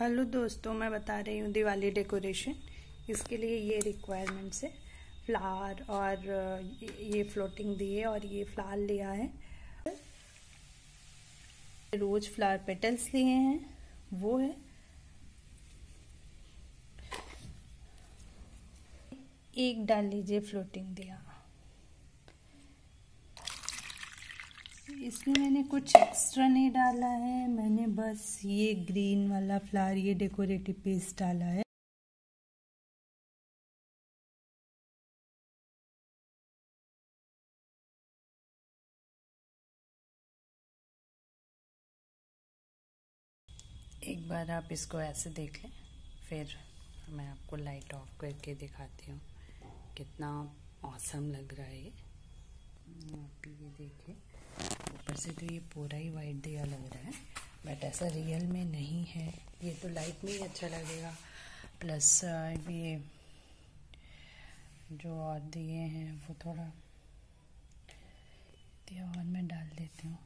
Hello दोस्तों, मैं बता रही हूँ दिवाली डेकोरेशन। इसके लिए ये रिक्वायरमेंट्स है। फ्लावर और, ये फ्लोटिंग दिए और ये फ्लावर लिया है। रोज फ्लावर पेटल्स लिए हैं। वो है। एक डाल लीजिए फ्लोटिंग दिया। इसमें मैंने कुछ एक्स्ट्रा नहीं डाला है। मैंने बस ये ग्रीन वाला फ्लावर ये डेकोरेटिव पीस डाला है। एक बार आप इसको ऐसे देख लें, फिर मैं आपको लाइट ऑफ़ करके दिखाती हूँ। कितना औसम लग रहा है ये। आप ये देखिए ऊपर से तो ये पूरा ही वाइट दिया लग रहा है। ऐसा रियल में नहीं है। ये तो लाइट में ही अच्छा लगेगा। प्लस ये जो और दिए हैं, वो थोड़ा और मैं डाल देती हूँ।